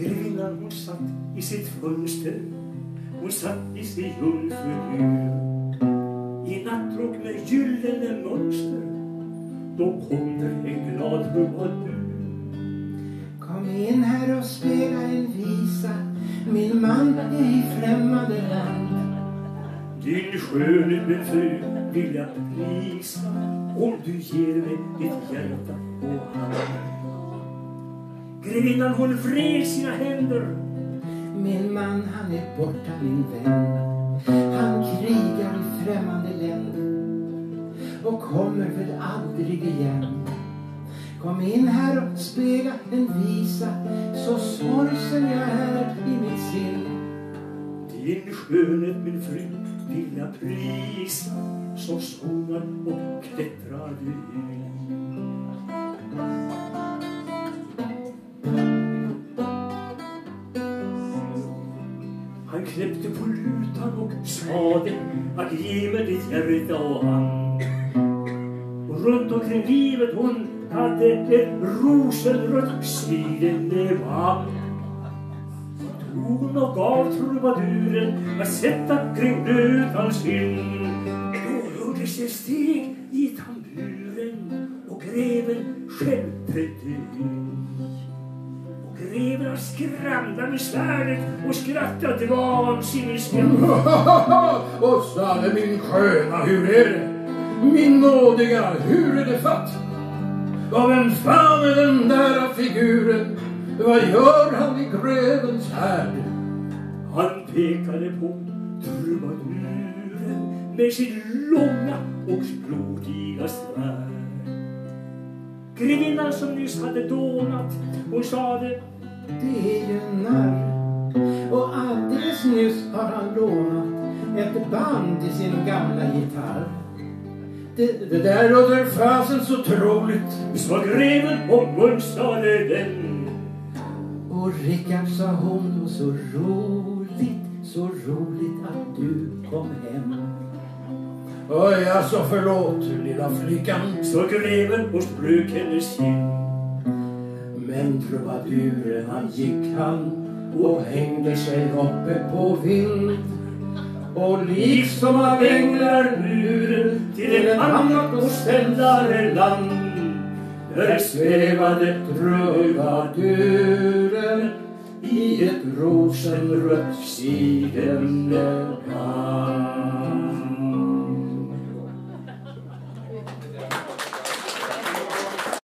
Grevinnan hon satt i sitt fönster. Hon satt i sin jungfruur I nattrock med gyllene mönster. Då kommer en glad trubadur Kom in här och spela en visa. Min man är i främmande land. Din skönhet fru vill jag prisa. Om du ger mig ditt hjärta och hand. Grevinnan hon vred sina händer. Min man han är borta min vän Han krigar i främmande länder och kommer väl aldrig igen Kom in här och spela en visa så sorgsen jag är i mitt sinn Din skönhet min fru vill jag prisa så sångar och klättrar du in. Knäppte på lutan och sade att ge mig ditt hjärta och hand. Och runt omkring livet hon hade ett rosenrött sidenband. Hon och gav trubaduren att sätta kring lutans kind. Då hördes det steg i tamburen och greven själv trädde in. Och skramlade med svärdet och skrattade vansinnigt och sade min sköna, hur är det? Min nådiga, hur är det fatt? Vad vem fan är den där figuren? Vad gör han i grevens härd? Han pekade på trubaduren med sitt långa och blodiga svärd. Grevinnan som nyss hade dånat, hon sade Det är ju narr och alldeles nyss har han lånat ett band till sin gamla gitarr Det, det där låter fasen så troligt. Så greven och mönstrade den. Och Rickard sa hon, så roligt, så roligt att du kom hem. Oj, alltså förlåt, lilla flickan. Så greven och strök hennes kind. Men trubaduren han gick han och hängde sig uppe på vind. Och liksom av änglar buren till ett annat och ställare land. där svävade trubaduren i ett rosenrött sidenband.